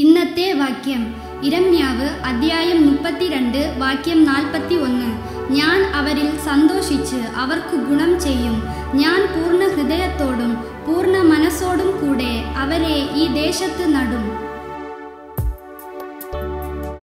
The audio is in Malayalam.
ഇന്നത്തെ വാക്യം. ഇരമ്യാവ് അധ്യായം മുപ്പത്തിരണ്ട് വാക്യം നാൽപ്പത്തി ഒന്ന് ഞാൻ അവരിൽ സന്തോഷിച്ച് അവർക്ക് ഗുണം ചെയ്യും. ഞാൻ പൂർണ ഹൃദയത്തോടും പൂർണ മനസ്സോടും കൂടെ അവരെ ഈ ദേശത്ത് നടും.